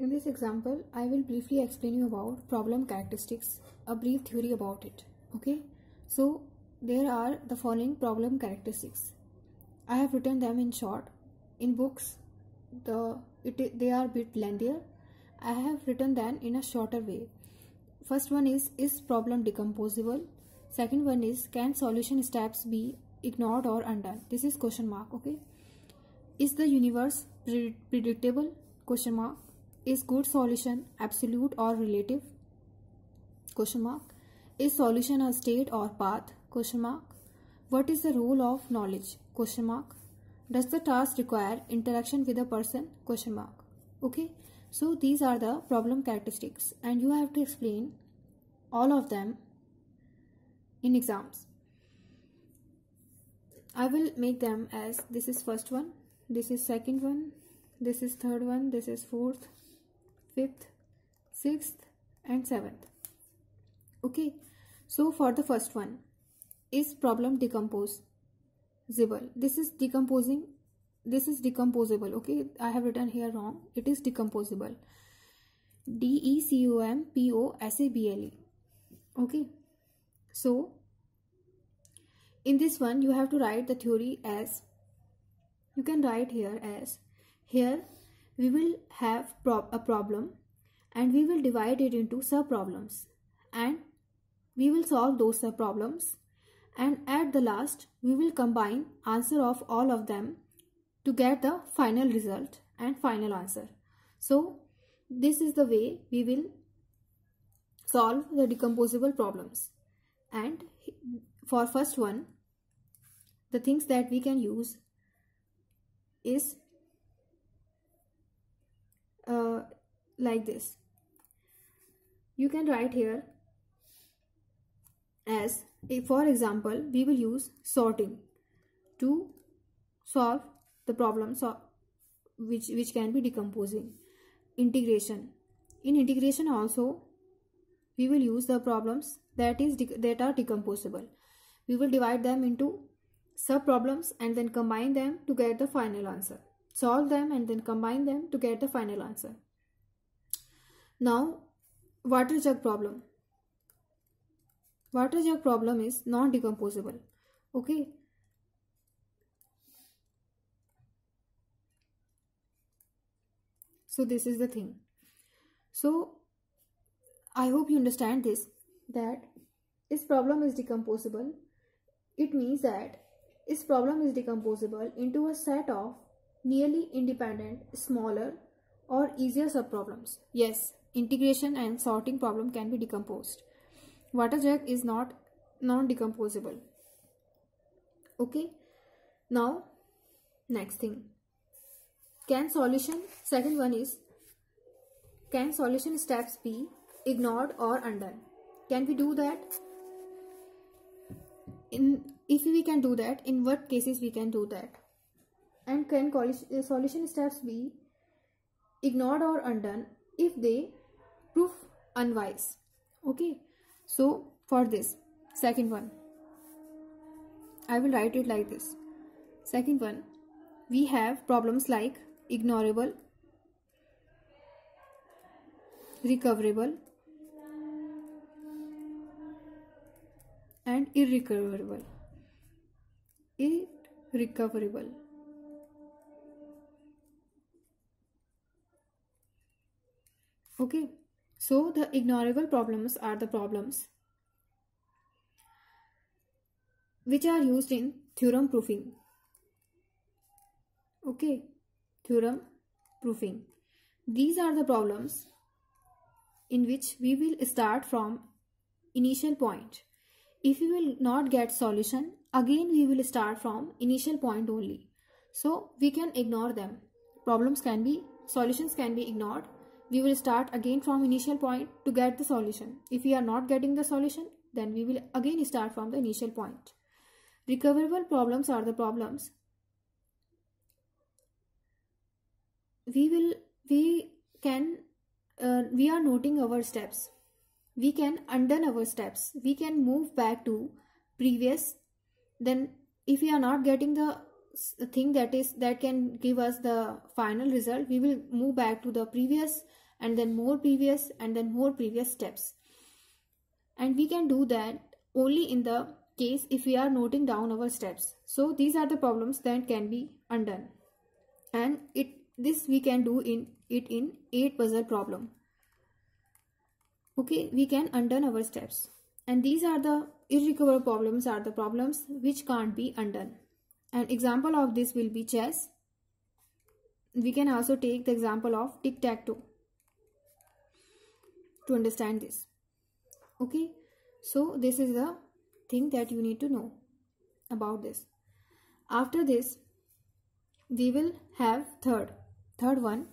In this example, I will briefly explain you about problem characteristics, a brief theory about it. Okay, so there are the following problem characteristics. I have written them in short. In books, the it, they are a bit lengthier. I have written them in a shorter way. First one is is problem decomposable. Second one is can solution steps be ignored or undone? This is question mark. Okay, is the universe predictable? Question mark is good solution absolute or relative? Question mark. Is solution a state or path? Question mark. What is the role of knowledge? Question mark. Does the task require interaction with a person? Question mark. Okay. So these are the problem characteristics and you have to explain all of them in exams. I will make them as this is first one, this is second one, this is third one, this is fourth, 5th, 6th and 7th. Okay, so for the first one, is problem decomposable? This is decomposing, this is decomposable. Okay, I have written here wrong. It is decomposable. D-E-C-O-M-P-O-S-A-B-L-E. Okay, so in this one you have to write the theory as you can write here as here we will have a problem and we will divide it into sub-problems. And we will solve those sub-problems. And at the last we will combine answer of all of them to get the final result and final answer. So this is the way we will solve the decomposable problems. And for first one the things that we can use is uh, like this. You can write here as for example we will use sorting to solve the problems which which can be decomposing. Integration. In integration also we will use the problems that is that are decomposable. We will divide them into sub problems and then combine them to get the final answer solve them and then combine them to get the final answer. Now, water jug problem. Water jug problem is non-decomposable. Okay. So this is the thing. So I hope you understand this that this problem is decomposable. It means that this problem is decomposable into a set of nearly independent, smaller or easier subproblems. Yes, integration and sorting problem can be decomposed. Water jug is not non-decomposable. Okay. Now, next thing. Can solution, second one is, can solution steps be ignored or undone? Can we do that? In If we can do that, in what cases we can do that? And can uh, solution steps be ignored or undone if they prove unwise? Okay so for this second one i will write it like this. Second one we have problems like ignorable recoverable and irrecoverable. Irrecoverable Okay, so the ignorable problems are the problems which are used in theorem proving. Okay, theorem proving. These are the problems in which we will start from initial point. If we will not get solution, again we will start from initial point only. So we can ignore them. Problems can be, solutions can be ignored we will start again from initial point to get the solution. If we are not getting the solution, then we will again start from the initial point. Recoverable problems are the problems. We will, we can, uh, we are noting our steps. We can undone our steps. We can move back to previous. Then if we are not getting the thing that is that can give us the final result we will move back to the previous and then more previous and then more previous steps. And we can do that only in the case if we are noting down our steps. So these are the problems that can be undone. And it this we can do in it in eight puzzle problem. Okay we can undone our steps. And these are the irrecoverable problems are the problems which can't be undone an example of this will be chess. We can also take the example of tic-tac-toe to understand this. Okay? So this is the thing that you need to know about this. After this we will have third third one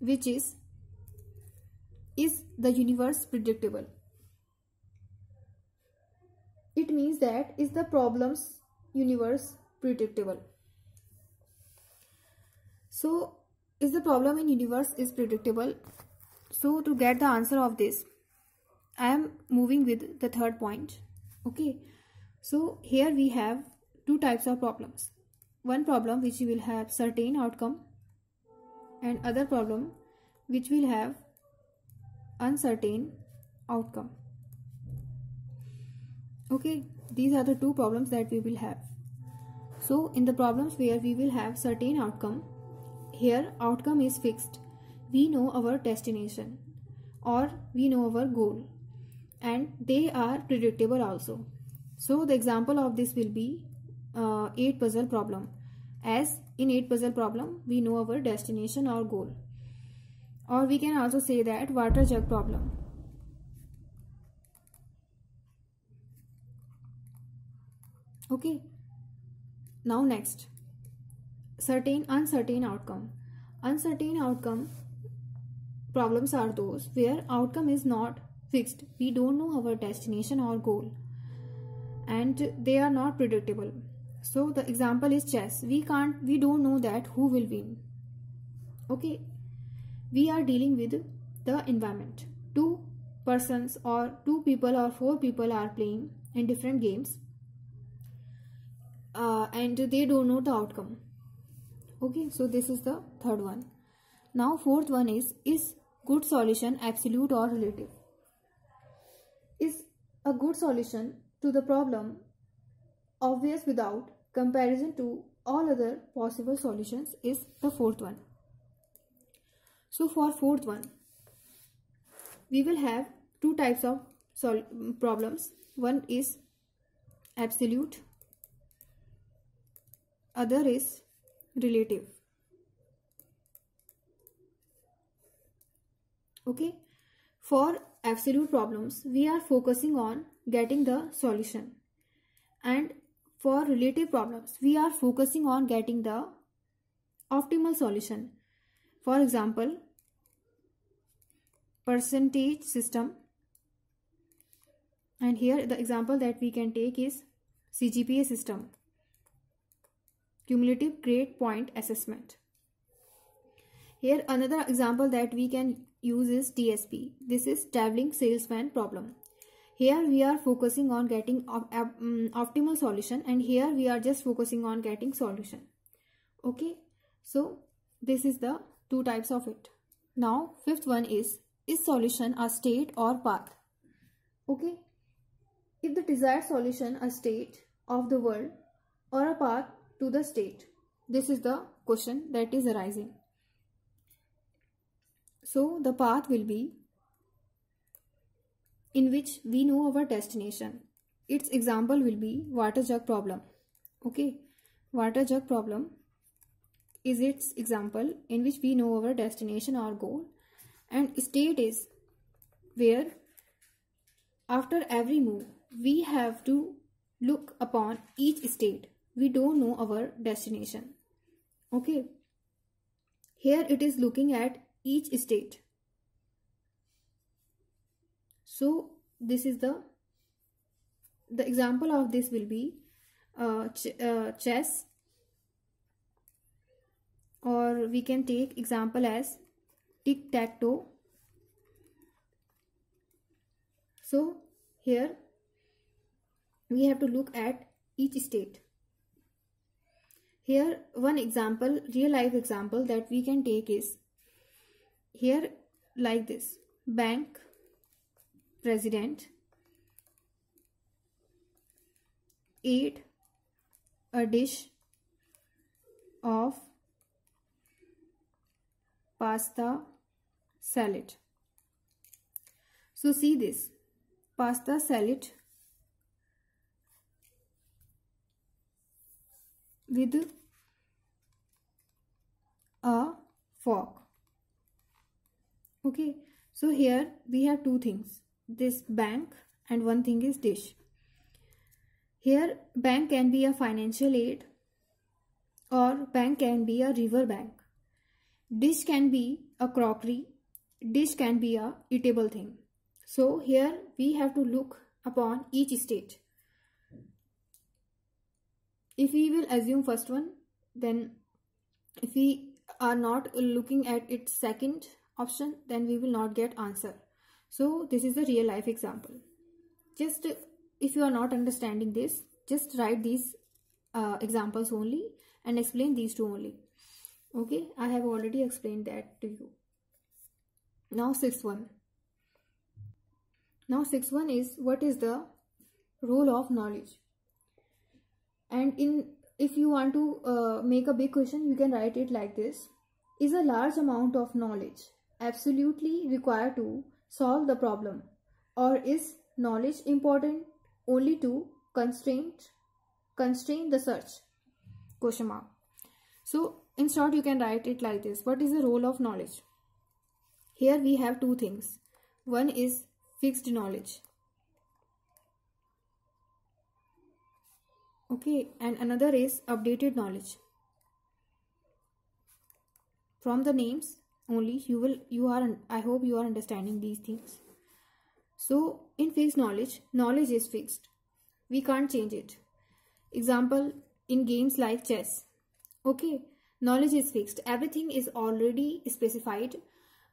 which is is the universe predictable? It means that is the problems universe predictable. So is the problem in universe is predictable? So to get the answer of this i am moving with the third point. Okay. So here we have two types of problems. One problem which will have certain outcome and other problem which will have uncertain outcome. Okay. These are the two problems that we will have so in the problems where we will have certain outcome here outcome is fixed. We know our destination or we know our goal and they are predictable also. So the example of this will be uh, 8 puzzle problem. As in 8 puzzle problem we know our destination or goal. Or we can also say that water jug problem. Okay. Now next. Certain uncertain outcome. Uncertain outcome problems are those where outcome is not fixed. We don't know our destination or goal and they are not predictable. So the example is chess. We can't we don't know that who will win. Okay? We are dealing with the environment. Two persons or two people or four people are playing in different games uh, and they don't know the outcome? Okay so this is the third one. Now fourth one is is good solution absolute or relative? Is a good solution to the problem obvious without comparison to all other possible solutions is the fourth one. So for fourth one we will have two types of problems. One is absolute other is relative. Okay? For absolute problems we are focusing on getting the solution. And for relative problems we are focusing on getting the optimal solution. For example percentage system. And here the example that we can take is CGPA system cumulative grade point assessment. Here another example that we can use is TSP. This is traveling salesman problem. Here we are focusing on getting op um, optimal solution and here we are just focusing on getting solution. Okay. So this is the two types of it. Now fifth one is is solution a state or path? Okay. If the desired solution a state of the world or a path to the state? This is the question that is arising. So the path will be in which we know our destination. Its example will be water jug problem. Okay, water jug problem is its example in which we know our destination or goal and state is where after every move we have to look upon each state we don't know our destination. Okay. Here it is looking at each state. So this is the the example of this will be uh, ch uh, chess. Or we can take example as tic-tac-toe. So here we have to look at each state here one example, real life example that we can take is, here like this. Bank president ate a dish of pasta salad. So see this. Pasta salad with a fork. Okay so here we have two things this bank and one thing is dish. Here bank can be a financial aid or bank can be a river bank. Dish can be a crockery dish can be a eatable thing. So here we have to look upon each state. If we will assume first one then if we are not looking at its second option then we will not get answer. So this is the real life example. Just if you are not understanding this just write these uh, examples only and explain these two only. Okay? I have already explained that to you. Now sixth one. Now sixth one is what is the role of knowledge? And in if you want to uh, make a big question you can write it like this. Is a large amount of knowledge absolutely required to solve the problem? Or is knowledge important only to constrain constrain the search? Question mark. So in short you can write it like this. What is the role of knowledge? Here we have two things. One is fixed knowledge okay and another is updated knowledge. From the names only you will you are i hope you are understanding these things. So in fixed knowledge knowledge is fixed. We can't change it. Example in games like chess. Okay knowledge is fixed. Everything is already specified.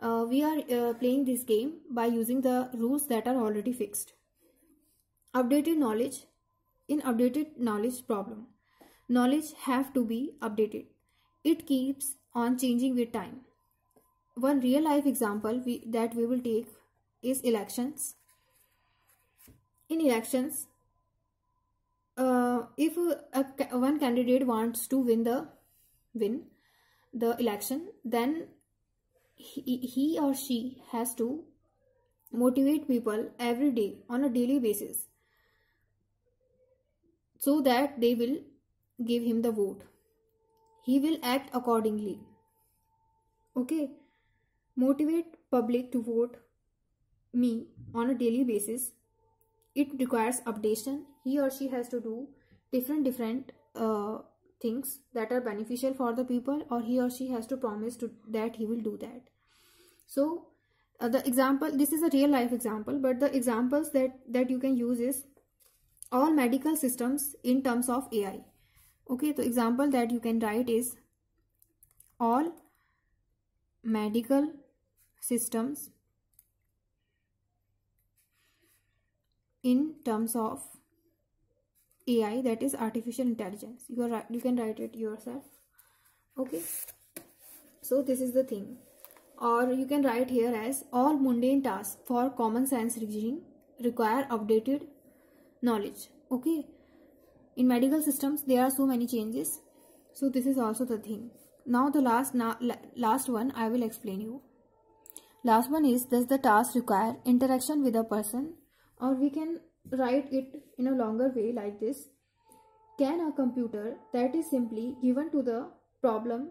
Uh, we are uh, playing this game by using the rules that are already fixed. Updated knowledge in updated knowledge problem. Knowledge have to be updated. It keeps on changing with time. One real life example we, that we will take is elections. In elections uh, if a, a, one candidate wants to win the win the election then he, he or she has to motivate people every day on a daily basis so that they will give him the vote. He will act accordingly. Okay? Motivate public to vote me on a daily basis. It requires updation. He or she has to do different different uh, things that are beneficial for the people or he or she has to promise to that he will do that. So uh, the example this is a real life example but the examples that that you can use is all medical systems in terms of ai okay the example that you can write is all medical systems in terms of AI that is artificial intelligence. You are you can write it yourself. Okay so this is the thing. Or you can write here as all mundane tasks for common sense reasoning require updated knowledge. Okay? In medical systems there are so many changes. So this is also the thing. Now the last last one i will explain you. Last one is does the task require interaction with a person? Or we can write it in a longer way like this. Can a computer that is simply given to the problem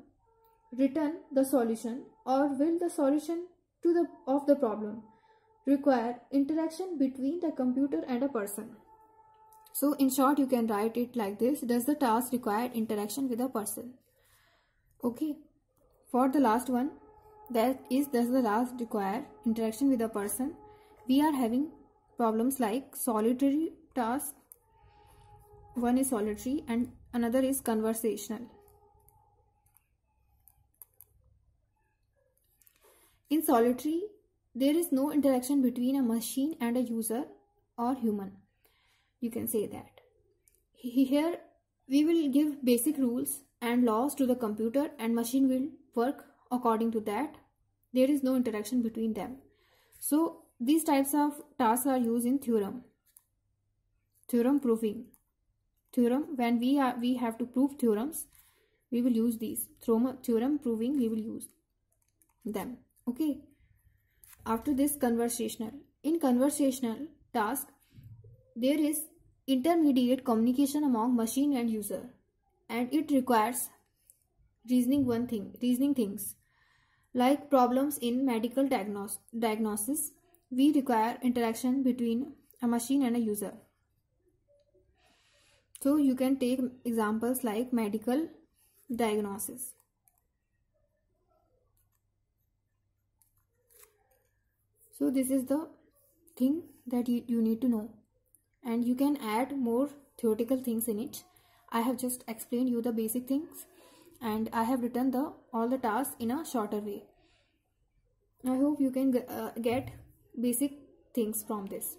return the solution? Or will the solution to the of the problem require interaction between the computer and a person. So in short you can write it like this. Does the task require interaction with a person. Okay. For the last one that is does the last require interaction with a person? We are having problems like solitary task. One is solitary and another is conversational. In solitary there is no interaction between a machine and a user or human you can say that. Here we will give basic rules and laws to the computer and machine will work according to that. There is no interaction between them. So these types of tasks are used in theorem. Theorem proving. Theorem when we are we have to prove theorems we will use these. Theorem proving we will use them. Okay? After this conversational. In conversational task there is intermediate communication among machine and user and it requires reasoning one thing reasoning things. Like problems in medical diagnos diagnosis we require interaction between a machine and a user. So you can take examples like medical diagnosis. So this is the thing that you, you need to know and you can add more theoretical things in it. I have just explained you the basic things and i have written the all the tasks in a shorter way. I hope you can uh, get basic things from this